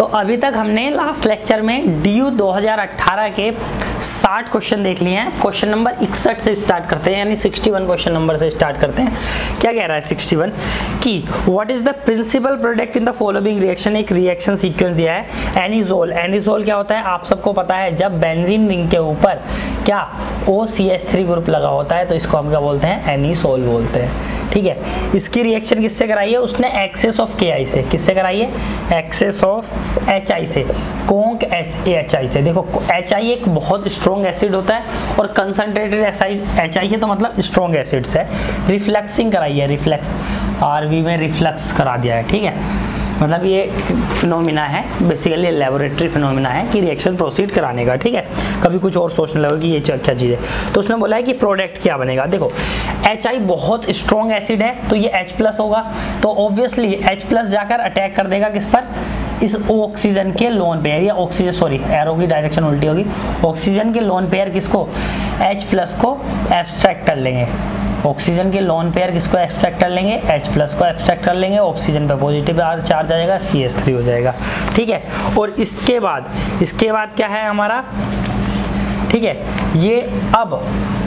तो अभी तक हमने लास्ट लेक्चर में डी यू 2018 के 60 क्वेश्चन देख लिए हैं। क्वेश्चन नंबर इकसठ से स्टार्ट करते हैं, यानी 61 क्वेश्चन नंबर से स्टार्ट करते हैं। क्या कह रहा है 61 कि what is the principal product in the following reaction एक रिएक्शन सीक्वेंस दिया है एनिजोल एनिजोल क्या होता है? आप सबको पता है, जब बेंजीन रिंग के ऊपर क्या ओ ग्रुप लगा होता है तो इसको हम क्या बोलते हैं? एनिसोल बोलते हैं। ठीक है? इसकी रिएक्शन किससे कराई है? उसने एक्सेस ऑफ़ के आई से। किससे कराई है? एक्सेस ऑफ़ एच आई से। कोंक एच आई से। देखो एच आई एक बहुत स्ट्रॉन्ग एसिड होता है और कंसनट्रेटेड एच आई है तो मतलब स्ट्रॉन्ग एसिड्स है। रिफ्लेक्सिंग कराई है रिफ्लेक्स आरवी में रिफ्लेक्स करा दिया है, ठीक है? मतलब ये फिनोमिना है बेसिकली लेबोरेटरी फिनोमिना है कि रिएक्शन प्रोसीड कराने का, ठीक है? कभी कुछ और सोचने लगे कि ये क्या चीज़ है। तो उसने बोला है कि प्रोडक्ट क्या बनेगा? देखो एच आई बहुत स्ट्रॉन्ग एसिड है तो ये एच प्लस होगा। तो ऑब्वियसली एच प्लस जाकर अटैक कर देगा किस पर? इस ऑक्सीजन के लोन पेयर या ऑक्सीजन सॉरी एरो की डायरेक्शन उल्टी होगी। ऑक्सीजन के लोन पेयर किसको? एच प्लस को एब्स्ट्रैक्ट कर लेंगे। ऑक्सीजन के लोन पेयर किसको एक्सट्रैक्ट कर लेंगे? H प्लस को एक्सट्रैक्ट कर लेंगे। ऑक्सीजन पे पॉजिटिव चार्ज आ जाएगा सी एस थ्री हो जाएगा। ठीक है? और इसके बाद इसके बाद क्या है हमारा? ठीक है? ये अब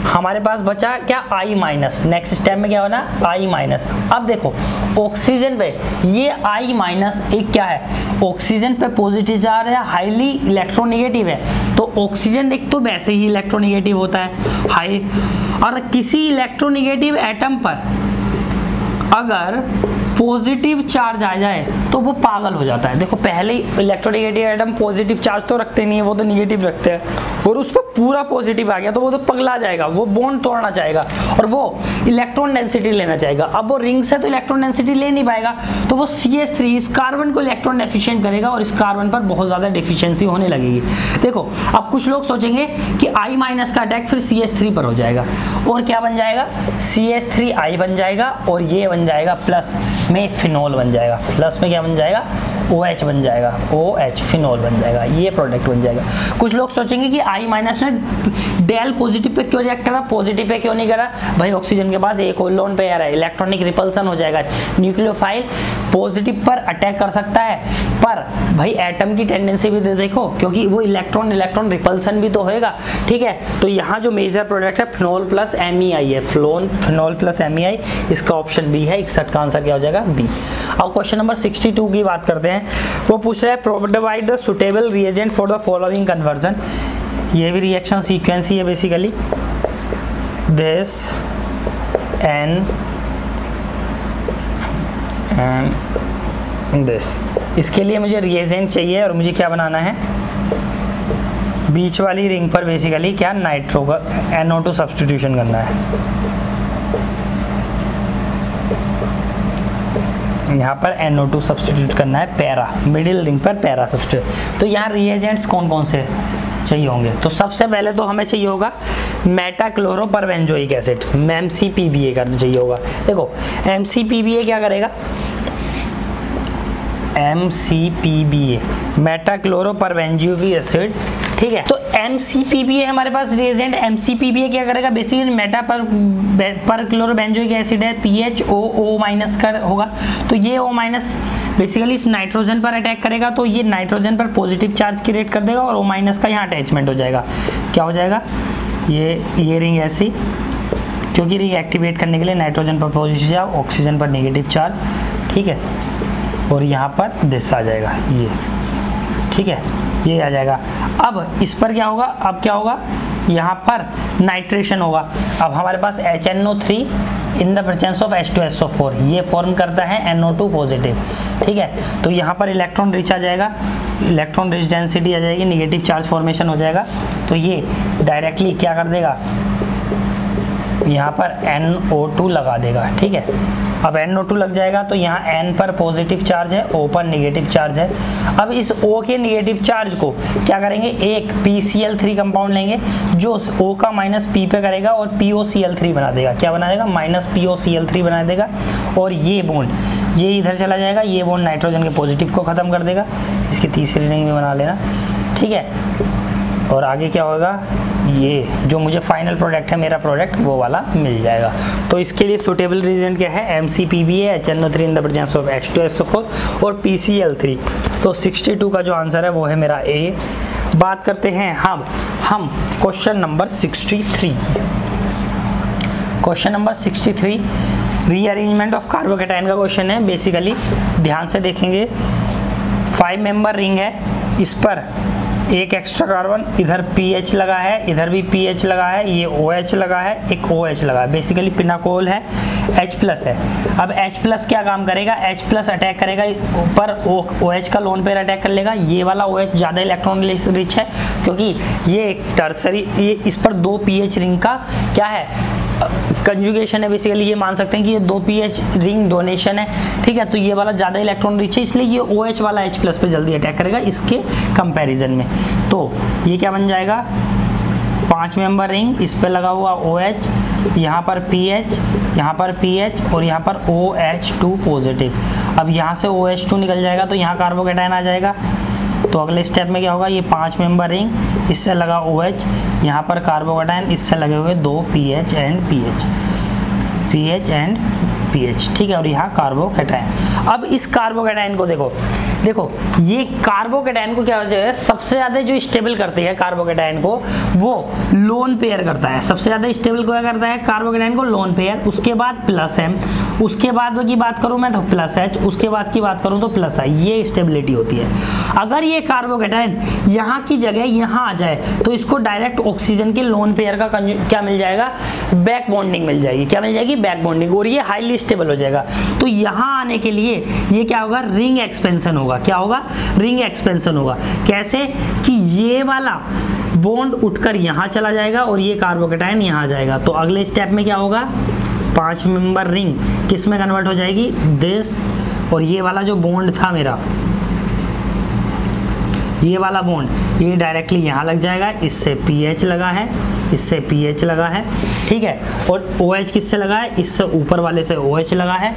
हमारे पास बचा क्या? आई माइनस नेक्स्ट स्टेप में क्या होना आई माइनस अब देखो ऑक्सीजन पे ये आई माइनस एक क्या है? ऑक्सीजन पे पॉजिटिव चार्ज है हाईली इलेक्ट्रोनिगेटिव है। तो ऑक्सीजन एक तो वैसे ही इलेक्ट्रोनिगेटिव होता है। हाई और किसी इलेक्ट्रोनिगेटिव एटम पर अगर पॉजिटिव चार्ज आ जाए तो वो पागल हो जाता है। देखो, पहले ही इलेक्ट्रोनिगेटिव आइटम पॉजिटिव चार्ज तो रखते नहीं है, वो तो निगेटिव रखते हैं। और उस पर पूरा पॉजिटिव आ गया तो वो तो पगला जाएगा, वो बोन तोड़ना चाहेगा। और वो इलेक्ट्रॉन डेंसिटी लेना चाहेगा। अब वो रिंग से तो इलेक्ट्रॉन डेंसिटी ले नहीं पाएगा तो वो सी एस थ्री इस कार्बन को इलेक्ट्रॉन डेफिशियंट करेगा और इस कार्बन पर बहुत ज़्यादा डिफिशियंसी होने लगेगी। देखो, अब कुछ लोग सोचेंगे कि आई माइनस का अटैक फिर सी एस थ्री पर हो जाएगा। और क्या बन जाएगा? सी एस थ्री आई बन जाएगा और ये बन जाएगा प्लस में फिनोल बन जाएगा। प्लस में क्या बन जाएगा? ओ OH बन जाएगा। ओ एच फिनोल बन जाएगा। ये प्रोडक्ट बन जाएगा। कुछ लोग सोचेंगे कि आई माइनस ने डेल पॉजिटिव पे क्यों रिएक्ट करा? पॉजिटिव पे क्यों नहीं करा? भाई ऑक्सीजन के पास एक लोन पे आ रहा है। इलेक्ट्रॉनिक रिपल्सन हो जाएगा। न्यूक्लियोफाइल पॉजिटिव पर अटैक कर सकता है। पर भाई एटम की टेंडेंसी भी देखो, क्योंकि वो इलेक्ट्रॉन इलेक्ट्रॉन रिपल्सन भी तो होएगा। ठीक है? तो यहाँ जो मेजर प्रोडक्ट है फिनोल प्लस एम है। फ्लोन फिनोल प्लस एम इसका ऑप्शन बी है। इकसठ का आंसर क्या हो जाएगा? बी अब क्वेश्चन नंबर 62 की बात करते हैं। वो पूछ रहा है provide the suitable reagent for the following conversion ये भी रिएक्शन सीक्वेंस है basically this N and this इसके लिए मुझे रिएजेंट चाहिए और मुझे क्या बनाना है? बीच वाली रिंग पर बेसिकली क्या? नाइट्रो का एनओ टू सब्सटीट्यूशन करना है। यहाँ पर NO2 सब्सटीट्यूट करना है, पैरा। मिडिल रिंग पर पैरा सब्सटीट्यूट तो यहाँ रिएजेंट्स कौन कौन से चाहिए होंगे। तो सबसे पहले तो हमें चाहिए होगा metachloroperbenzoic acid M C P B A करना चाहिए होगा। देखो M C P B A क्या करेगा? M C P B A metachloroperbenzoic acid ठीक है? तो एम सी पी बी है हमारे पास reagent M C P B है क्या करेगा? बेसिकली मेटा पर पर क्लोरोबेंजोइक एसिड है P H O O minus का होगा। तो ये ओ माइनस बेसिकली इस नाइट्रोजन पर अटैक करेगा तो ये नाइट्रोजन पर पॉजिटिव चार्ज क्रिएट कर देगा और ओ माइनस का यहाँ अटैचमेंट हो जाएगा। क्या हो जाएगा? ये ये रिंग ऐसी, क्योंकि रिंग एक्टिवेट करने के लिए नाइट्रोजन पर पॉजिटिव चार्ज ऑक्सीजन पर नेगेटिव चार्ज ठीक है? और यहाँ पर दिस आ जाएगा, ये, ठीक है? ये आ जाएगा। अब इस पर क्या होगा? अब क्या होगा? यहाँ पर नाइट्रेशन होगा। अब हमारे पास H N O three in the presence of H two S O four ये फॉर्म करता है एन ओ टू पॉजिटिव ठीक है? तो यहाँ पर इलेक्ट्रॉन रिच आ जाएगा इलेक्ट्रॉन रिच डेंसिटी आ जाएगी निगेटिव चार्ज फॉर्मेशन हो जाएगा. तो ये डायरेक्टली क्या कर देगा? यहाँ पर NO2 लगा देगा, ठीक है? अब NO2 लग जाएगा तो यहाँ N पर पॉजिटिव चार्ज है, O पर निगेटिव चार्ज है। अब इस O के निगेटिव चार्ज को क्या करेंगे? एक PCl3 कंपाउंड लेंगे, जो O का माइनस P पे करेगा और POCl3 बना देगा। क्या बना देगा? माइनस POCl3 बना देगा। और ये बॉन्ड ये इधर चला जाएगा, ये बॉन्ड नाइट्रोजन के पॉजिटिव को ख़त्म कर देगा। इसकी तीसरी रिंग में बना लेना, ठीक है? और आगे क्या होगा? ये जो मुझे फाइनल प्रोडक्ट है, मेरा प्रोडक्ट वो वाला मिल जाएगा। तो इसके लिए सुटेबल रीजन क्या है? M C P B H N O three in the of H two S O four और पी सी एल थ्री तो सिक्सटी टू का जो आंसर है, वो है मेरा ए बात करते हैं हम हम question number sixty three question number sixty three rearrangement of carbocation का क्वेश्चन है। बेसिकली ध्यान से देखेंगे। फाइव मेंबर रिंग है, इस पर एक एक्स्ट्रा कार्बन इधर पीएच लगा है, इधर भी पीएच लगा है, ये ओ OH लगा है, एक ओ OH लगा है। बेसिकली पिनाकोल है एच प्लस है। अब एच प्लस क्या काम करेगा? एच प्लस अटैक करेगा, ऊपर ओ OH का लोन पेयर अटैक कर लेगा। ये वाला ओ OH ज़्यादा इलेक्ट्रॉन रिच है, क्योंकि ये एक टर्सरी ये इस पर दो पी एच रिंग का क्या है? कंजुगेशन है बेसिकली ये मान सकते हैं कि ये दो पी एच रिंग डोनेशन है, ठीक है? तो ये वाला ज़्यादा इलेक्ट्रॉन रिच है, इसलिए ये ओ OH वाला एच प्लस पे जल्दी अटैक करेगा इसके कंपैरिजन में। तो ये क्या बन जाएगा? पाँच मेंबर रिंग इस पे लगा हुआ ओ एच यहाँ पर पी एच यहाँ पर पी एच और यहाँ पर ओ एच टू पॉजिटिव अब यहाँ से ओ एच टू निकल जाएगा तो यहाँ कार्बोकेटाइन आ जाएगा। तो अगले स्टेप में क्या होगा? ये पाँच मेंबर रिंग इससे लगा ओ एच यहाँ पर कार्बोकेटाइन इससे लगे हुए दो P H and P H P H and P H ठीक है? और यहाँ कार्बोकेटाइन अब इस कार्बोकेटाइन को देखो। देखो, ये कार्बोकेटाइन को क्या हो? जाएगा सबसे ज़्यादा जो स्टेबल करती है कार्बोकेटाइन को, वो लोन पेयर करता है। सबसे ज़्यादा स्टेबल क्या करता है? कार्बोकेटाइन को लोन पेयर उसके बाद प्लस एम उसके बाद की बात करूँ मैं तो प्लस एच उसके बाद की बात करूँ तो प्लस आई ये स्टेबिलिटी होती है। अगर ये कार्बोकेटाइन यहाँ की जगह यहाँ आ जाए तो इसको डायरेक्ट ऑक्सीजन के लोन पेयर का क्या मिल जाएगा? बैक बॉन्डिंग मिल जाएगी। क्या मिल जाएगी? बैक बॉन्डिंग और ये हाईली स्टेबल हो जाएगा। तो यहाँ आने के लिए ये क्या होगा? रिंग एक्सपेंशन होगा। क्या होगा? रिंग एक्सपेंशन होगा। कैसे? कि ये वाला बॉन्ड उठकर यहाँ चला जाएगा और ये कार्बोकेटाइन यहाँ जाएगा। तो अगले स्टेप में क्या होगा? पाँच मेंबर रिंग किसमें कन्वर्ट हो जाएगी? दिस और ये वाला जो बॉन्ड था मेरा। ये वाला बॉन्ड ये डायरेक्टली यहाँ लग जाएगा, इससे पीएच लगा है, इससे पीएच लगा है, ठीक है? और ओ OH किससे लगा है? इससे ऊपर वाले से ओ OH लगा है,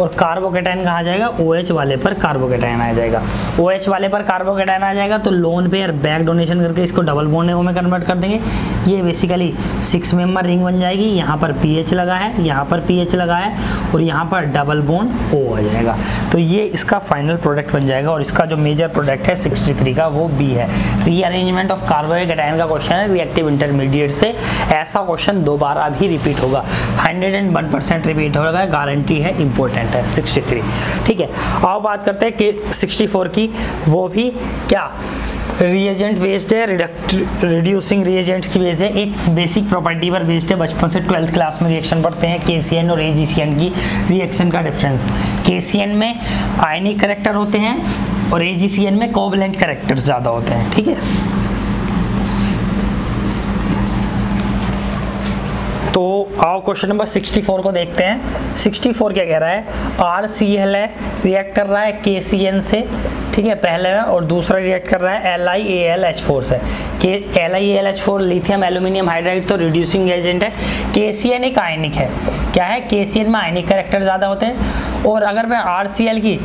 और कार्बोकेटाइन कहा जाएगा? ओ OH वाले पर कार्बोकेटाइन आ जाएगा। ओ OH वाले पर कार्बोकेटाइन आ जाएगा तो लोन पेयर बैक डोनेशन करके इसको डबल बॉन्ड में कन्वर्ट कर देंगे। ये बेसिकली सिक्स मेंबर रिंग बन जाएगी। यहाँ पर पीएच लगा है, यहाँ पर पीएच लगा है और यहाँ पर डबल बोन ओ आ जाएगा। तो ये इसका फाइनल प्रोडक्ट बन जाएगा और इसका जो मेजर प्रोडक्ट है सिक्सटी का, वो बी है। रीअरेंजमेंट ऑफ़ कार्बोकेटाइन का क्वेश्चन है रिएक्टिव इंटरमीडिएट से। ऐसा क्वेश्चन दोबारा भी रिपीट होगा। 101 परसेंट रिपीट होगा गारंटी है इंपॉर्टेंट है 63 ठीक है, अब बात करते हैं कि 64 की, वो भी क्या? रिएजेंट बेस्ड है रिड्यूसिंग रिएजेंट्स की बेस्ड है एक बेसिक प्रॉपर्टी पर बेस्ड है। बचपन से ट्वेल्थ क्लास में रिएक्शन पढ़ते हैं केसीएन और एजीसीएन की रिएक्शन का डिफरेंस केसीएन में आयनिक करेक्टर होते हैं और एजीसीएन में कोबलेंट करेक्टर ज़्यादा होते हैं, ठीक है? तो आओ क्वेश्चन नंबर 64 को देखते हैं। 64 क्या कह रहा है? आर सी एल है रिएक्ट कर रहा है के सी से। ठीक है, पहला है और दूसरा रिएक्ट कर रहा है L I A L H four से। के L I A L H four lithium aluminium hydride तो रिड्यूसिंग एजेंट है। के सी एन एक आयनिक है। क्या है? के सी एन में आयनिक करेक्टर ज़्यादा होते हैं। और अगर मैं आर सी एल की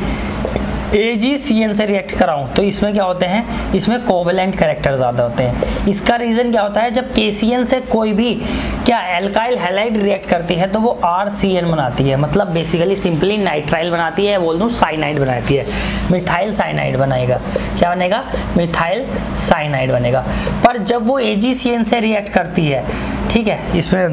जी सी रिएक्ट कराऊं तो इसमें क्या होते हैं? इसमें कोवलेंट करेक्टर ज़्यादा होते हैं। इसका रीज़न क्या होता है? जब के सी कोई भी क्या एल्काइल हेलाइड रिएक्ट करती है तो वो आर सी एन बनाती है। मतलब बेसिकली सिंपली नाइट्राइल बनाती है, बोल दूँ साइनाइड बनाती है। मिथाइल साइनाइड बनाएगा। क्या बनेगा? मिथाइल साइनाइड बनेगा। पर जब वो ए जी सी एन से रिएक्ट करती है, ठीक है, इसमें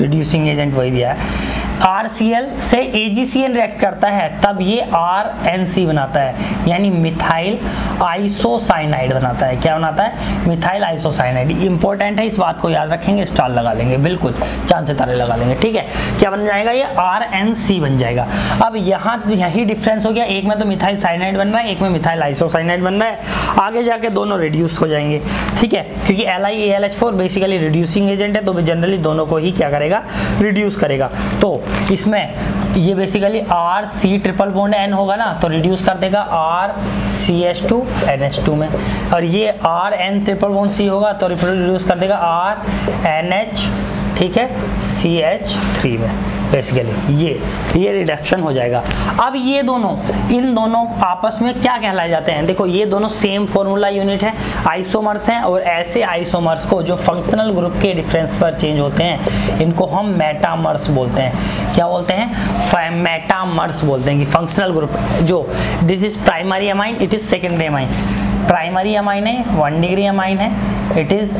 रिड्यूसिंग एजेंट वही दिया है RCl से AgCl रिएक्ट करता है, तब ये RNC बनाता है, यानी मिथाइल आइसोसाइनाइड बनाता है। क्या बनाता है? मिथाइल आइसोसाइनाइड इंपॉर्टेंट है, इस बात को याद रखेंगे स्टार लगा लेंगे, बिल्कुल, चाँद सितारे लगा लेंगे, ठीक है? क्या बन जाएगा? ये RNC बन जाएगा। अब यहाँ यही डिफरेंस हो गया, एक में तो मिथाइल साइनाइड बन रहा है, एक में मिथाइल आइसोसाइनाइड बन रहा है। आगे जाके दोनों रिड्यूस हो जाएँगे, ठीक है? क्योंकि L I basically reducing agent है तो जनरली दोनों को ही क्या करेगा? रिड्यूस करेगा। तो इसमें ये basically R C triple bond N होगा ना तो रिड्यूस कर देगा R C H two N H two में। और ये R N triple bond C होगा तो रिड्यूस कर देगा आर एन एच ठीक है? सी एच थ्री में बेसिकली ये ये रिडक्शन हो जाएगा. अब ये दोनों, इन दोनों आपस में क्या कहलाए जाते हैं? देखो, ये दोनों सेम फॉर्मूला यूनिट है आइसोमर्स हैं और ऐसे आइसोमर्स को जो फंक्शनल ग्रुप के डिफरेंस पर चेंज होते हैं, इनको हम मेटामर्स बोलते हैं. क्या बोलते हैं? मेटामर्स बोलते हैं कि फंक्शनल ग्रुप जो this is primary amine it is secondary amine primary amine है वन डिग्री अमाइन है it is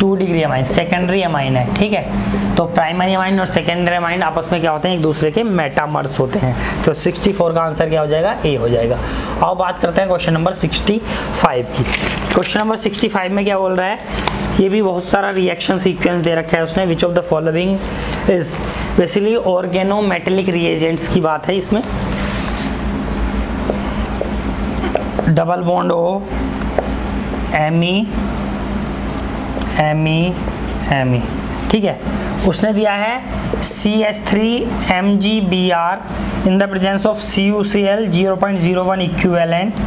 two degree amine secondary amine है, ठीक है? तो प्राइमरी अमाइन और सेकेंडरी अमाइन आपस में क्या होते हैं? एक दूसरे के मेटामर्स होते हैं। तो 64 का आंसर क्या हो जाएगा? ए हो जाएगा। अब बात करते हैं क्वेश्चन नंबर 65 की। क्वेश्चन नंबर 65 में क्या बोल रहा है? ये भी बहुत सारा रिएक्शन सीक्वेंस दे रखा है उसने which of the following is basically organometallic reagents की बात है इसमें? Double bond O M E M E M E ठीक है? उसने दिया है C S three M G B R in the presence of C U C L zero point zero one equivalent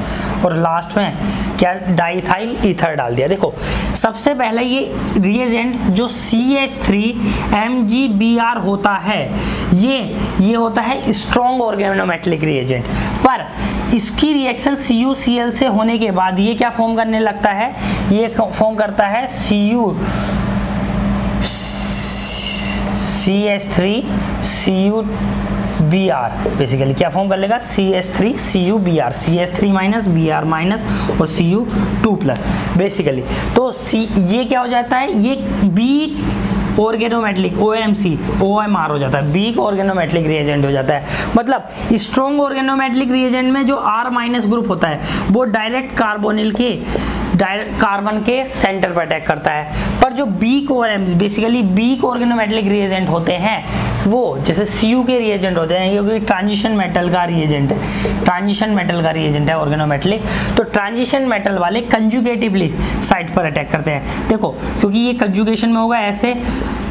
और लास्ट में क्या डाइथाइल ईथर डाल दिया। देखो, सबसे पहले ये रिएजेंट जो C H three M G B R होता है, ये ये होता है स्ट्रॉन्ग ऑर्गेनोमेटलिक रिएजेंट पर इसकी reaction C U C L से होने के बाद ये क्या फॉर्म करने लगता है? ये फॉर्म करता है C U C H three C U B R basically क्या फॉर्म कर लेगा? C S three C U B R C S three minus B R minus और C U two plus basically तो सी ये क्या हो जाता है? ये B organometallic O M C O M R हो जाता है बी ऑर्गेनोमेटलिक रिएजेंट हो जाता है। मतलब स्ट्रॉन्ग ऑर्गेनोमेटलिक रिएजेंट में जो आर माइनस ग्रुप होता है, वो डायरेक्ट कार्बोनिल के कार्बन के सेंटर पर अटैक करता है। पर जो बी को बेसिकली बी को ऑर्गेनोमेटलिक रिएजेंट होते हैं, वो जैसे सीयू के रिएजेंट होते हैं, क्योंकि ट्रांजिशन मेटल का रिएजेंट है। ट्रांजिशन मेटल का रिएजेंट है ऑर्गेनोमेटलिक तो ट्रांजिशन मेटल वाले कंजुगेटिवली साइड पर अटैक करते हैं। देखो, क्योंकि ये कंजुगेशन में होगा ऐसे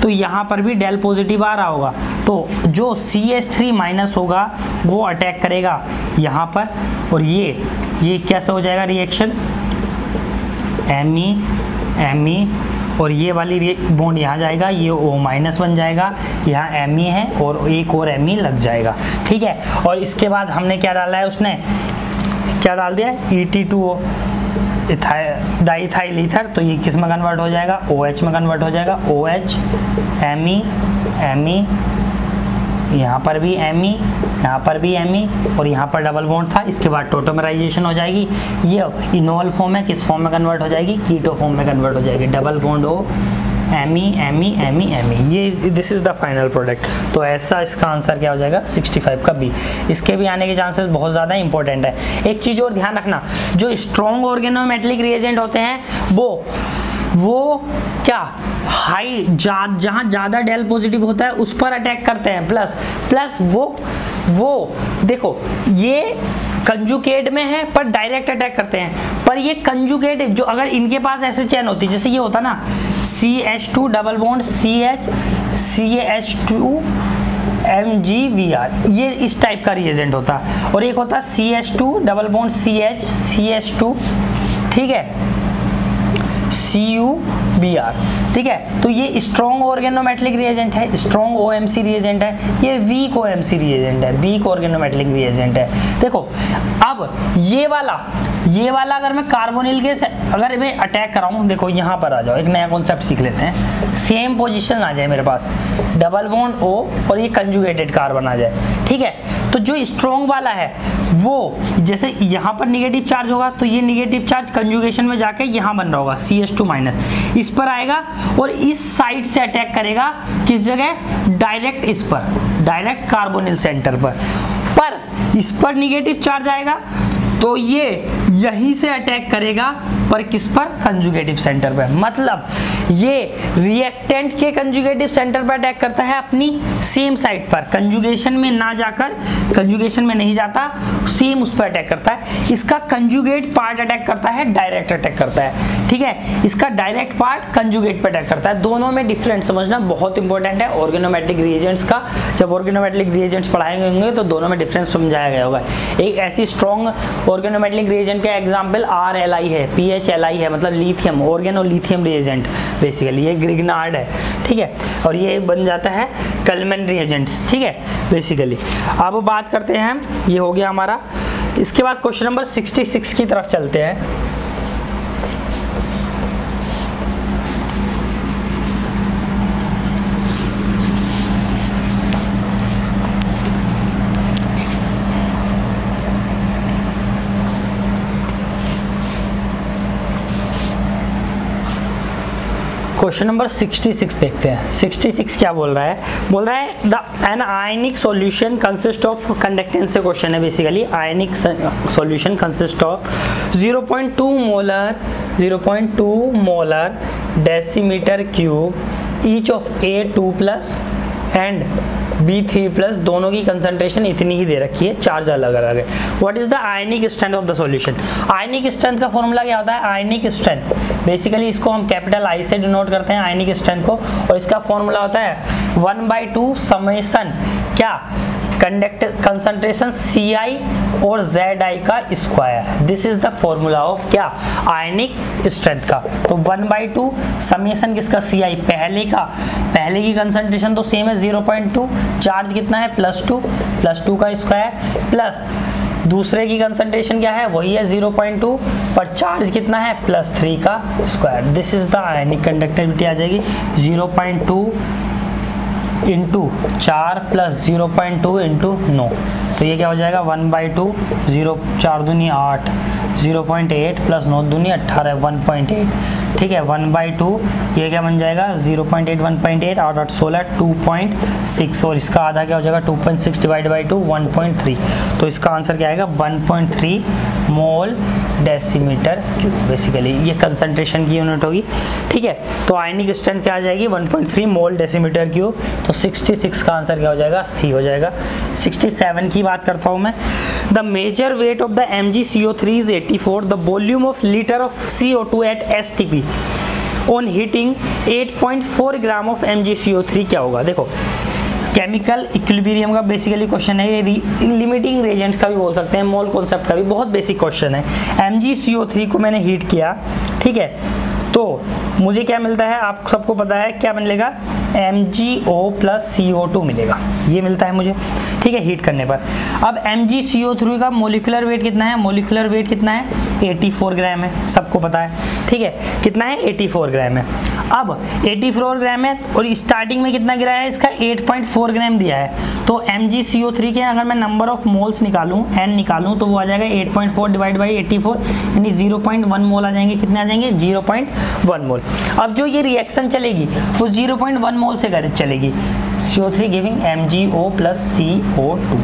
तो यहाँ पर भी डेल पॉजिटिव आ रहा होगा। तो जो सी एस थ्री माइनस होगा, वो अटैक करेगा यहाँ पर, और ये ये कैसे हो जाएगा reaction M E M E और ये वाली बॉन्ड यहाँ जाएगा ये ओ माइनस बन जाएगा यहाँ एम ई है और एक और एम ई लग जाएगा ठीक है? और इसके बाद हमने क्या डाला है उसने? क्या डाल दिया E T two O diethyl ether तो ये किसमें कन्वर्ट हो जाएगा? ओ OH में कन्वर्ट हो जाएगा। O H M E M E यहाँ पर भी एम ई e, यहाँ पर भी एम e, और यहाँ पर डबल बॉन्ड था। इसके बाद टोटोमराइजेशन हो जाएगी। ये इनोवल फॉर्म है किस फॉर्म में कन्वर्ट हो जाएगी? कीटो फॉर्म में कन्वर्ट हो जाएगी। डबल बॉन्ड हो M E M E M E M E ये this is the final product तो ऐसा इसका आंसर क्या हो जाएगा? 65 का बी इसके भी आने के चांसेस बहुत ज़्यादा इंपॉर्टेंट है। एक चीज़ और ध्यान रखना जो स्ट्रॉन्ग ऑर्गेनोमेटलिक रिएजेंट होते हैं वो वो क्या? हाई जहाँ ज़्यादा डेल पॉजिटिव होता है उस पर अटैक करते हैं। प्लस प्लस वो वो, देखो, ये कंजुकेट में है, पर डायरेक्ट अटैक करते हैं। पर ये कंजुकेट जो अगर इनके पास ऐसे चैन होती, जैसे ये होता ना C H two double bond C H C H two M G V R ये इस टाइप का रिएजेंट होता। और एक होता C H two double bond C H C H two ठीक है? सी यू बी आर ठीक है? तो ये स्ट्रॉन्ग ऑर्गेनोमेटलिक रिएजेंट है strong O M C reagent है, ये weak O M C reagent है वीक ऑर्गेनोमेटलिक रिएजेंट है। देखो, अब ये वाला ये वाला अगर मैं कार्बोनिल के अगर मैं अटैक कराऊँ, देखो यहाँ पर आ जाओ, एक नया कॉन्सेप्ट सीख लेते हैं। सेम पोजिशन आ जाए मेरे पास। डबल बॉन्ड ओ और ये कंजुगेटेड कार्बन आ जाए। ठीक है? तो जो स्ट्रॉन्ग वाला है वो जैसे यहाँ पर निगेटिव चार्ज होगा तो ये निगेटिव चार्ज कंजुगेशन में जाके यहाँ बन रहा होगा सी एस टू माइनस इस पर आएगा और इस साइड से अटैक करेगा किस जगह? डायरेक्ट इस पर डायरेक्ट कार्बोनिल सेंटर पर। पर इस पर निगेटिव चार्ज आएगा तो ये यहीं से अटैक करेगा, पर किस पर? कंजुगेटिव सेंटर पर मतलब ये रिएक्टेंट के कंजुगेटिव सेंटर पर अटैक करता है अपनी सेम साइड पर। कंजुगेशन में ना जाकर कंजुगेशन में नहीं जाता सेम उस पर अटैक करता है। इसका कंजुगेट पार्ट अटैक करता है डायरेक्ट अटैक करता है। ठीक है? इसका डायरेक्ट पार्ट कंजुगेट पर अटैक करता है। दोनों में डिफरेंट समझना बहुत इंपॉर्टेंट है। ऑर्गेनोमेट्रिक रिएजेंट्स का, जब ऑर्गेनोमेट्रिक रिएजेंट्स पढ़ाएँगे होंगे तो दोनों में डिफरेंस समझाया गया होगा। एक ऐसी स्ट्रॉन्ग ऑर्गेनोमेट्रिक रिएजेंट का एग्ज़ाम्पल आर एल आई है पी एच एल आई है मतलब lithium, organo lithium reagent basically ये ग्रिगनार्ड है, ठीक है? और ये बन जाता है कलमन रिएजेंट्स ठीक है? बेसिकली अब बात करते हैं, ये हो गया हमारा, इसके बाद क्वेश्चन नंबर 66 की तरफ़ चलते हैं। क्वेश्चन नंबर 66 देखते हैं। 66 क्या बोल रहा है? बोल रहा है, the an ionic solution consist of conductance से क्वेश्चन है basically ionic solution consist of 0.2 molar 0.2 molar decimetre cube each of A two plus and B three plus दोनों की कंसंट्रेशन इतनी ही दे रखी है चार्ज अलग अलग है। What is the ionic strength of the solution ionic strength का फॉर्मूला क्या होता है? आयनिक स्ट्रेंथ बेसिकली इसको हम कैपिटल आई से डिनोट करते हैं आयनिक स्ट्रेंथ को और इसका फॉर्मूला होता है वन बाई टू समेसन क्या? कंडक्ट कंसंट्रेशन सी आई और जेड आई का square this is the formula of क्या? आयनिक स्ट्रेंथ का. तो वन बाई टू समेसन किसका? सी आई पहले का. पहले की कंसंट्रेशन तो सेम है ज़ीरो पॉइंट टू चार्ज कितना है? प्लस टू प्लस टू का स्क्वायर प्लस दूसरे की कंसंट्रेशन क्या है? वही है 0.2 पर चार्ज कितना है? प्लस थ्री का square this is the ionic conductivity आ जाएगी। 0.2 इंटू चार plus zero point two into नौ तो ये क्या हो जाएगा? वन बाई टू ज़ीरो चार दुनी आठ ज़ीरो पॉइंट एट प्लस नौ दुनी अट्ठारह वन पॉइंट एट ठीक है? वन बाई टू ये क्या बन जाएगा? Zero point eight one point eight आठ आठ सोलह टू पॉइंट सिक्स और इसका आधा क्या हो जाएगा? Two point six divide by two one point three तो इसका आंसर क्या आएगा? One point three mole decimetre basically ये कंसंट्रेशन की यूनिट होगी। ठीक है तो आयनिक स्ट्रेंथ क्या आ जाएगी? 1.3 मोल डेसीमीटर क्यूब तो 66 का आंसर क्या हो जाएगा? सी हो जाएगा। 67 की बात करता हूँ मैं। The major weight of the M G C O three is eighty four the volume of litre of C O two at S T P on heating 8.4 gram of M G C O three क्या होगा? देखो chemical equilibrium का basically question है, ये limiting Regent का भी बोल सकते हैं मोल कॉन्सेप्ट का भी, बहुत बेसिक क्वेश्चन है। एम को मैंने हीट किया, ठीक है? तो मुझे क्या मिलता है, आप सबको पता है, क्या मिलेगा? M G O plus C O two मिलेगा। ये मिलता है मुझे, ठीक है हीट करने पर। अब M G C O three का मोलिकुलर वेट कितना है? मोलिकुलर वेट कितना है? 84 ग्राम है, सबको पता है, ठीक है? कितना है? 84 ग्राम है। अब 84 ग्राम है और स्टार्टिंग में कितना गिरा है? इसका 8.4 ग्राम दिया है। तो M G C O three के अगर मैं नंबर ऑफ़ मोल्स निकालूं एन निकालूं तो वो आ जाएगा 8.4 फोर डिवाइड बाई 84 यानी 0.1 मोल आ जाएँगे। कितने आ जाएँगे? 0.1 मोल अब जो ये रिएक्शन चलेगी, वो 0.1 मोल से चलेगी। C O three giving M G O plus C O two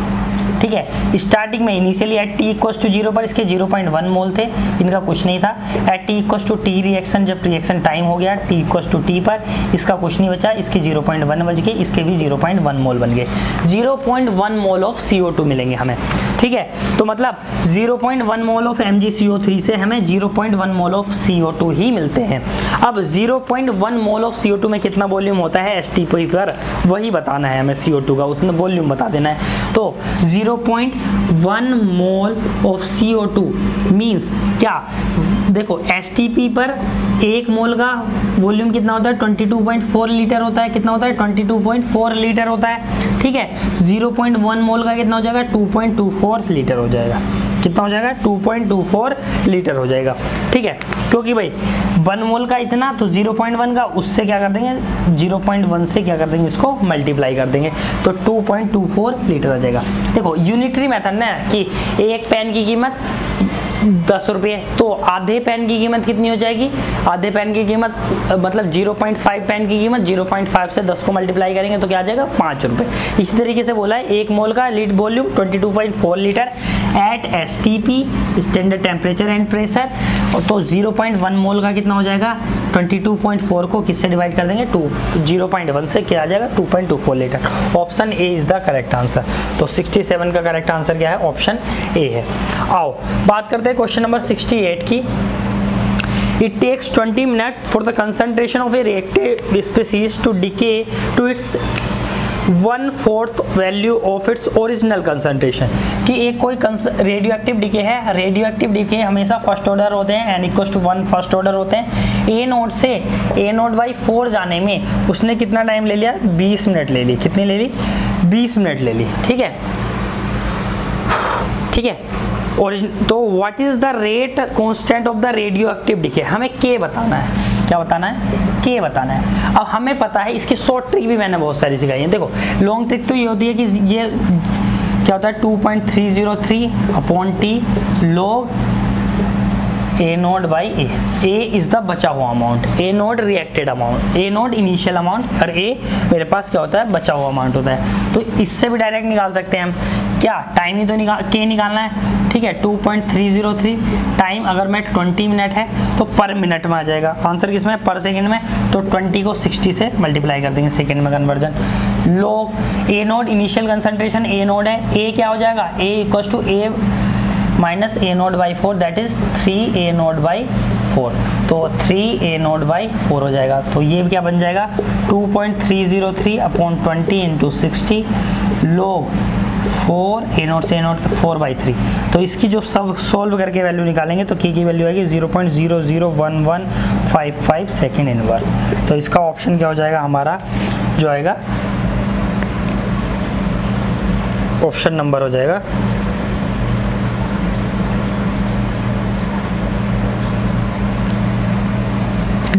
ठीक है? स्टार्टिंग में initially at T equal to zero पर इसके 0.1 मोल थे। इनका कुछ नहीं था। At T equal to T reaction जब रिएक्शन टाइम हो गया टी इक्व टू टी पर, इसका कुछ नहीं बचा। इसके 0.1 बच गए, इसके भी 0.1 मोल बन गए। 0.1 मोल ऑफ़ सी मिलेंगे हमें। ठीक है? तो मतलब 0.1 मोल ऑफ़ एम से हमें 0.1 मोल ऑफ़ सी ही मिलते हैं। अब 0.1 मोल ऑफ़ सी में कितना वॉल्यूम होता है? एस पर। वही बताना है हमें सी का। उतना वॉल्यूम बता देना है। तो 0.1 mole of C O two means क्या? देखो एस पर एक मोल का वॉल्यूम कितना होता है? 22.4 लीटर होता है। कितना होता है? 22.4 लीटर होता है। ठीक है? 0.1 मोल का कितना हो जाएगा? 2.24 लीटर हो जाएगा। कितना हो जाएगा? 2.24 लीटर हो जाएगा। ठीक है? क्योंकि भाई वन मोल का इतना तो 0.1 का, उससे क्या कर देंगे? 0.1 से क्या कर देंगे इसको? मल्टीप्लाई कर देंगे। तो 2.24 लीटर आ जाएगा। देखो यूनिटरी मेथड ना कि एक पेन की कीमत दस रुपये। तो आधे पेन की कीमत कितनी हो जाएगी? आधे पेन की कीमत मतलब 0.5 पेन की कीमत 0.5 से 10 को मल्टीप्लाई करेंगे तो क्या आ जाएगा? पाँच रुपये। इसी तरीके से बोला है, एक मोल का lead volume 22.4 litre at S T P standard temperature and pressure तो 0.1 मोल का कितना हो जाएगा? 22.4 को किससे डिवाइड कर देंगे? टू, ज़ीरो से क्या आ जाएगा 2.24 litre option A is the correct answer तो 67 का करेक्ट आंसर क्या है? ऑप्शन ए है. आओ, बात करते हैं क्वेश्चन नंबर 68 की. It takes 20 minutes for the concentration of a reactive species to decay to its one fourth value of its original concentration कि एक कोई रेडियो एक्टिव डीके है रेडियो एक्टिव डीके हमेशा फ़र्स्ट ऑर्डर होते हैं n equal to one first order होते हैं। ए naught से ए नोट बाई फोर जाने में उसने कितना टाइम ले लिया? 20 मिनट ले ली। कितनी ले ली? 20 मिनट ले ली। ठीक है? ठीक है? ओरिजिन तो what is the rate constant of the radioactive decay हमें के बताना है। क्या बताना है? के बताना है। अब हमें पता है, इसकी शॉर्ट ट्रिक भी मैंने बहुत सारी सिखाई है। देखो लॉन्ग ट्रिक तो ये होती है कि ये क्या होता है? 2.303 upon T log A naught by A A is the बचा हुआ amount A naught reacted amount A naught initial amount और ए मेरे पास क्या होता है? बचा हुआ अमाउंट होता है। तो इससे भी डायरेक्ट निकाल सकते हैं हम। क्या? टाइम ही तो निकाल के निकालना है। ठीक है 2.303 टाइम अगर मैं 20 मिनट है तो पर मिनट में आ जाएगा। आंसर किसमें? पर सेकंड में। तो 20 को 60 से मल्टीप्लाई कर देंगे सेकंड में conversion log A naught initial concentration A naught है। ए क्या हो जाएगा? A equal to A minus A naught by four that is three A naught by four तो three A naught by four हो जाएगा। तो ये क्या बन जाएगा? Two point three zero three upon twenty into sixty log four A naught से A naught four by three तो इसकी जो सब सोल्व करके वैल्यू निकालेंगे तो की की वैल्यू आएगी zero point zero zero one one five five second inverse तो इसका ऑप्शन क्या हो जाएगा? हमारा जो आएगा ऑप्शन नंबर हो जाएगा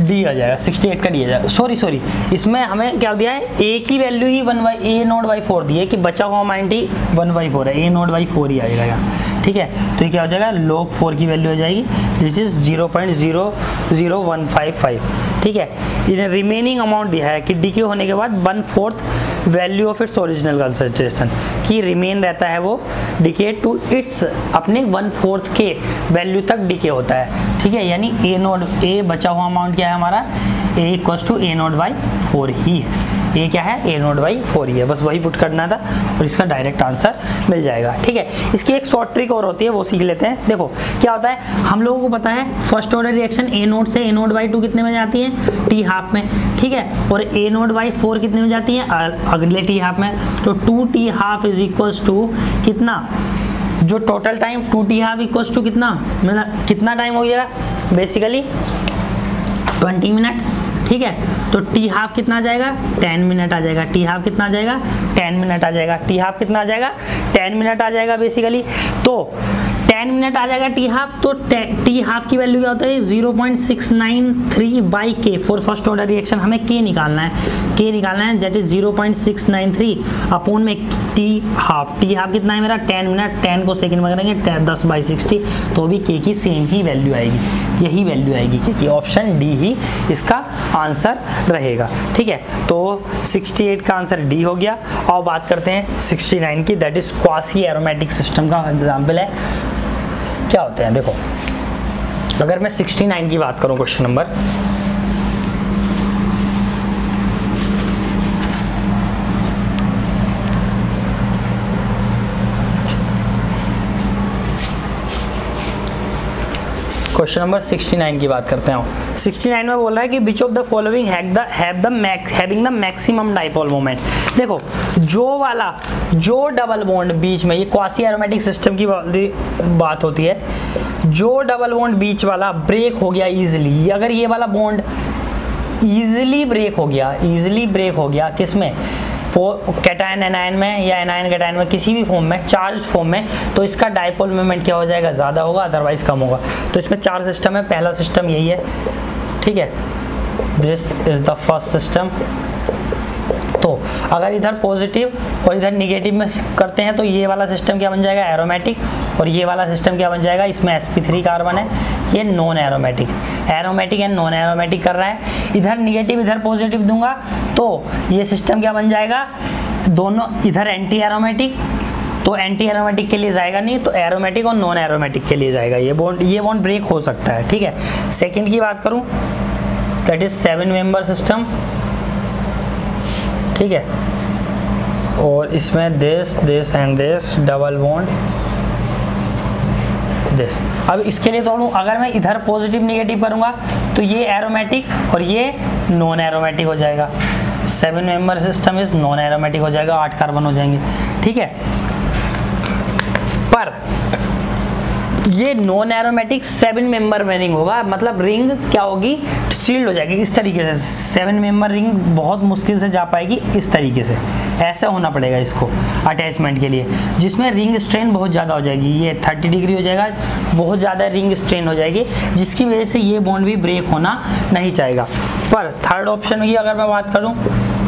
आ जाएगा 68 का दिया जाएगा। सॉरी सॉरी इसमें हमें क्या दिया है? ए की value he one by A naught by four दी है कि बचा हुआ माइंड ही वन बाई फोर है। ए नोट बाई फोर ही आ जाएगा ठीक है? तो ये क्या हो जाएगा? लोग फोर की वैल्यू हो जाएगी this is zero point zero zero one five five ठीक है? इन्हें रिमेनिंग अमाउंट दिया है कि डी होने के बाद one fourth value of its original concentration की रिमेन रहता है वो डिके टू इट्स अपने वन फोर्थ के वैल्यू तक डिके होता है। ठीक है? यानी ए नोट ए बचा हुआ अमाउंट क्या है हमारा? A equal to A naught by four ही है। ये क्या है? ए नोट बाई फोर ही है बस वही पुट करना था और इसका डायरेक्ट आंसर मिल जाएगा। ठीक है? इसकी एक शॉर्ट ट्रिक और होती है, वो सीख लेते हैं। देखो, क्या होता है? हम लोगों को पता है first order reaction A naught से ए नोट बाई टू कितने में जाती है? टी हाफ़ में। ठीक है? और ए नोट बाई फोर कितने में जाती है? अगले टी हाफ़ में। तो two T half is equal to कितना? जो total time two T half equal to कितना? मतलब कितना टाइम हो गया? बेसिकली ट्वेंटी मिनट ठीक है? तो टी हाफ़ कितना आ जाएगा? टेन मिनट आ जाएगा। टी हाफ़ कितना आ जाएगा? टेन मिनट आ जाएगा। टी हाफ़ कितना आ जाएगा? टेन मिनट आ जाएगा बेसिकली तो टेन मिनट आ जाएगा टी हाफ़ तो टी हाफ़ की वैल्यू क्या होता है? Zero point six nine three by K for first order reaction हमें के निकालना है। के निकालना है that is zero point six nine three upon में टी हाफ़ टी हाफ़ कितना है मेरा? टेन मिनट टेन को सेकंड में करेंगे दस बाई सिक्सटी तो भी के की सेम ही वैल्यू आएगी। यही वैल्यू आएगी क्योंकि ऑप्शन डी ही इसका आंसर रहेगा, ठीक है? तो 68 का आंसर डी हो गया। और बात करते हैं 69 की that is quasi aromatic system का एग्ज़ाम्पल है। क्या होते हैं? देखो, अगर मैं 69 की बात करूँ क्वेश्चन नंबर क्वेश्चन नंबर 69 की बात करते हैं 69 में बोल रहा है कि which of the following have the having the maximum dipole moment देखो, जो वाला, जो डबल बॉन्ड बीच में, ये क्वासी एरोमेटिक सिस्टम की बात होती है। जो डबल बॉन्ड बीच वाला ब्रेक हो गया इजिली अगर ये वाला बॉन्ड इजिली ब्रेक हो गया इजिली ब्रेक हो गया किसमें कैटायन एनायन में या एनायन कैटायन में, किसी भी फॉर्म में चार्ज फॉर्म में तो इसका डायपोल मूवमेंट क्या हो जाएगा? ज़्यादा होगा अदरवाइज़ कम होगा। तो इसमें चार सिस्टम है, पहला सिस्टम यही है, ठीक है? This is the first system तो अगर इधर पॉजिटिव और इधर निगेटिव में करते हैं तो ये वाला सिस्टम क्या बन जाएगा? एरोमेटिक और ये वाला सिस्टम क्या बन जाएगा? इसमें sp3 कार्बन है। ये non aromatic aromatic and non aromatic कर रहा है। इधर निगेटिव इधर पॉजिटिव दूँगा तो ये सिस्टम क्या बन जाएगा? दोनों, इधर एंटी एरोमेटिक तो एंटी एरोमेटिक के लिए जाएगा नहीं तो एरोमेटिक और नॉन एरोमेटिक के लिए जाएगा। ये बॉन्ड ये बॉन्ड ब्रेक हो सकता है, ठीक है? सेकंड की बात करूँ that is seven member system ठीक है? और इसमें this this and this double bond this अब इसके लिए तो अगर मैं इधर पॉजिटिव निगेटिव करूँगा तो ये एरोमेटिक और ये नॉन एरोमेटिक हो जाएगा। Seven member system is non aromatic हो जाएगा, आठ कार्बन हो जाएँगे। ठीक है? पर ये non aromatic seven member ring होगा। मतलब रिंग क्या होगी? सील्ड हो जाएगी। इस तरीके से। सेवन मेंबर रिंग बहुत मुश्किल से जा पाएगी इस तरीके से। ऐसा होना पड़ेगा इसको अटैचमेंट के लिए। जिसमें रिंग स्ट्रेन बहुत ज़्यादा हो जाएगी। ये 30 डिग्री हो जाएगा। बहुत ज़्यादा रिंग स्ट्रेन हो जाएगी। जिसकी वजह से ये बॉन्ड भी ब्रेक होना नहीं चाहेगा। पर थर्ड ऑप्शन की अगर मैं बात करूँ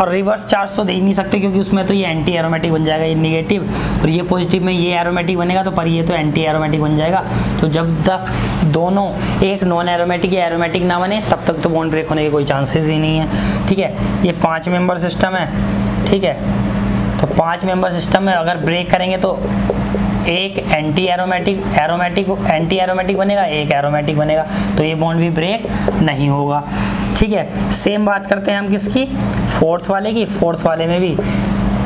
और रिवर्स चार्ज तो दे ही नहीं सकते क्योंकि उसमें तो ये एंटी एरोमेटिक बन जाएगा, ये निगेटिव और ये पॉजिटिव में ये एरोमेटिक बनेगा तो पर ये तो एंटी एरोमेटिक बन जाएगा। तो जब तक दोनों, एक नॉन एरोमेटिक या एरोमेटिक ना बने, तब तक तो बॉन्ड ब्रेक होने के कोई चांसेस ही नहीं है। ठीक है? ये पाँच मेंबर सिस्टम है। ठीक है? तो पाँच मेंबर सिस्टम में अगर ब्रेक करेंगे तो एक anti aromatic aromatic anti aromatic बनेगा, एक एरोमेटिक बनेगा। तो ये बॉन्ड भी ब्रेक नहीं होगा। ठीक है सेम बात करते हैं हम किसकी? फोर्थ वाले की फोर्थ वाले में भी।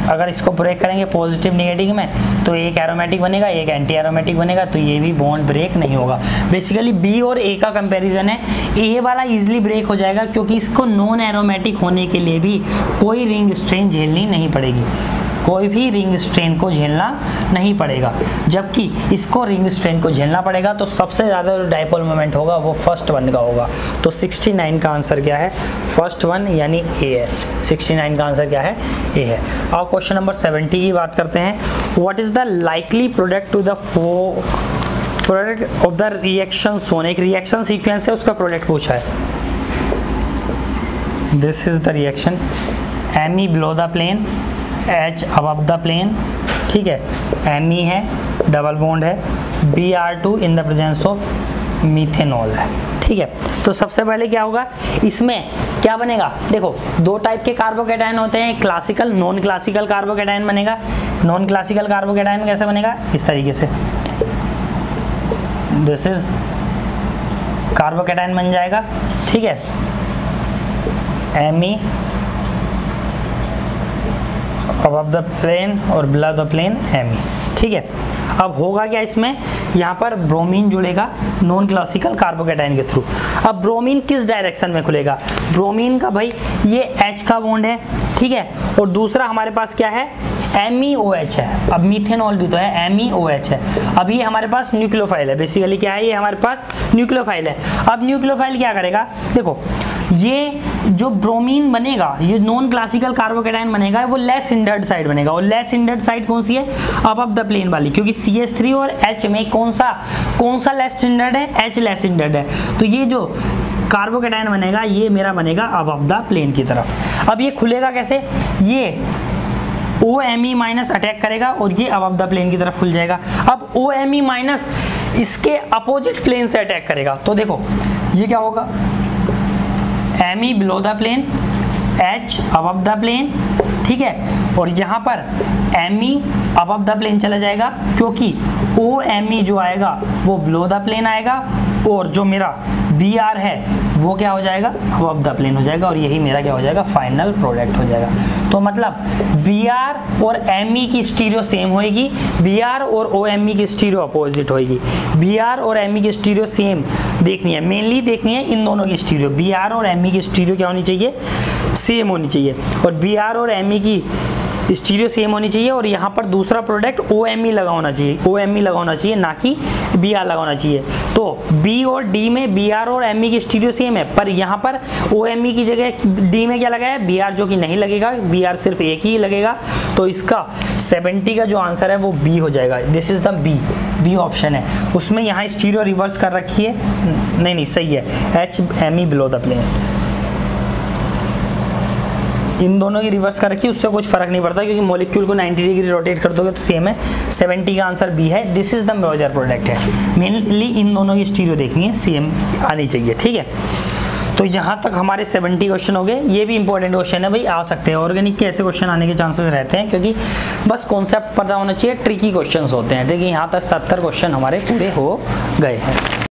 अगर इसको ब्रेक करेंगे पॉजिटिव नेगेटिव में तो एक एरोमेटिक बनेगा, एक एंटी एरोमेटिक बनेगा तो ये भी बॉन्ड ब्रेक नहीं होगा। बेसिकली बी और ए का कंपैरिजन है। ए वाला इजिली ब्रेक हो जाएगा, क्योंकि इसको नॉन एरोमेटिक होने के लिए भी कोई रिंग स्ट्रेन झेलनी नहीं पड़ेगी। कोई भी रिंग स्ट्रेन को झेलना नहीं पड़ेगा। जबकि इसको रिंग स्ट्रेन को झेलना पड़ेगा तो सबसे ज़्यादा जो डायपोल मोमेंट होगा वो फ़र्स्ट वन का होगा। तो 69 का आंसर क्या है? फ़र्स्ट वन यानी ए है। 69 का आंसर क्या है? ए है। अब क्वेश्चन नंबर 70 की बात करते हैं। What is the likely product to the for product of the reaction सोन एक रिएक्शन सीक्वेंस है, उसका प्रोडक्ट पूछा है। This is the reaction M E below the plane H above the plane ठीक है? एम ई है डबल बॉन्ड है. B R two in the presence of methanol है. ठीक है? तो सबसे पहले क्या होगा? इसमें क्या बनेगा? देखो, दो टाइप के कार्बोकेटाइन होते हैं. क्लासिकल नॉन क्लासिकल कार्बोकेटाइन बनेगा. नॉन क्लासिकल कार्बोकेटाइन कैसे बनेगा? इस तरीके से. दिस इज़ कार्बोकेटाइन बन जाएगा. ठीक है? एम ई अब द प्लेन और बिला द प्लेन एम ठीक है? अब होगा क्या इसमें? यहाँ पर ब्रोमीन जुड़ेगा नॉन क्लासिकल कार्बोकेटाइन के थ्रू अब ब्रोमीन किस डायरेक्शन में खुलेगा? ब्रोमीन का भाई, ये एच का बॉन्ड है, ठीक है? और दूसरा हमारे पास क्या है? एम ई ओ एच है। अब मीथेनॉल भी तो है एम ई ओ एच है। अब ये हमारे पास न्यूक्लियोफाइल है। बेसिकली क्या है? ये हमारे पास न्यूक्लियोफाइल है। अब न्यूक्लियोफाइल क्या करेगा? देखो ये जो ब्रोमीन बनेगा, ये नॉन क्लासिकल कार्बोकेटाइन बनेगा, वो लेस इंडर्ड साइड बनेगा। और लेस इंडर्ड साइड कौन सी है? अब अब द प्लेन वाली, क्योंकि सी एस थ्री और एच में कौन सा कौन सा लेस इंडर्ड है? एच लेस इंडर्ड है। तो ये जो कार्बोकेटाइन बनेगा, ये मेरा बनेगा अब अब द प्लेन की तरफ़। अब ये खुलेगा कैसे? ये O M E minus attack करेगा और ये अब अब द प्लेन की तरफ़ खुल जाएगा। अब ओ एम ई माइनस इसके अपोजिट प्लेन से अटैक करेगा। तो देखो, ये क्या होगा? M E below the plane H above the plane ठीक है? और यहाँ पर एम ई अब द प्लेन चला जाएगा, क्योंकि ओ एम ई जो आएगा, वो बिलो द प्लेन आएगा और जो मेरा बी आर है, वो क्या हो जाएगा? अब द प्लेन हो जाएगा और यही मेरा क्या हो जाएगा? फाइनल प्रोडक्ट हो जाएगा। तो मतलब बी आर और एम ई की स्टीरियो सेम होएगी। बी आर और ओ एम ई की स्टीरियो अपोजिट होएगी। बी आर और एम ई की स्टीरियो सेम देखनी है। मेनली देखनी है इन दोनों की स्टीरियो बी आर और एम ई की स्टीरियो क्या होनी चाहिए? सेम होनी चाहिए। और बी आर और एम ई की स्टीरियो सेम होनी चाहिए और यहाँ पर दूसरा प्रोडक्ट ओ एम ई लगा होना चाहिए। ओ एम ई लगा होना चाहिए, ना कि बी आर लगा होना चाहिए। तो बी और डी में बी आर और एम ई की स्टीरियो सेम है, पर यहाँ पर ओ एम ई की जगह डी में क्या लगा है? बी आर जो कि नहीं लगेगा बी आर सिर्फ़ एक ही लगेगा। तो इसका 70 का जो आंसर है, वो बी हो जाएगा। This is the B B option है। उसमें यहाँ स्टीरियो रिवर्स कर रखी है। नहीं नहीं, सही है। H M E below the plane इन दोनों की रिवर्स कर रखी, उससे कुछ फ़र्क नहीं पड़ता क्योंकि मोलिक्यूल को 90 डिग्री रोटेट कर दोगे तो सेम है। 70 का आंसर बी है। This is the major product है। मेनली इन दोनों की स्टीरियो देखनी है सेम आनी चाहिए, ठीक है? तो यहाँ तक हमारे 70 क्वेश्चन हो गए। ये भी इंपॉर्टेंट क्वेश्चन है भाई, आ सकते हैं। ऑर्गेनिक के ऐसे क्वेश्चन आने के चांसेस रहते हैं क्योंकि बस कॉन्सेप्ट पता होना चाहिए ट्रिकी क्वेश्चन होते हैं। देखिए, यहाँ तक सत्तर क्वेश्चन हमारे पूरे हो गए हैं।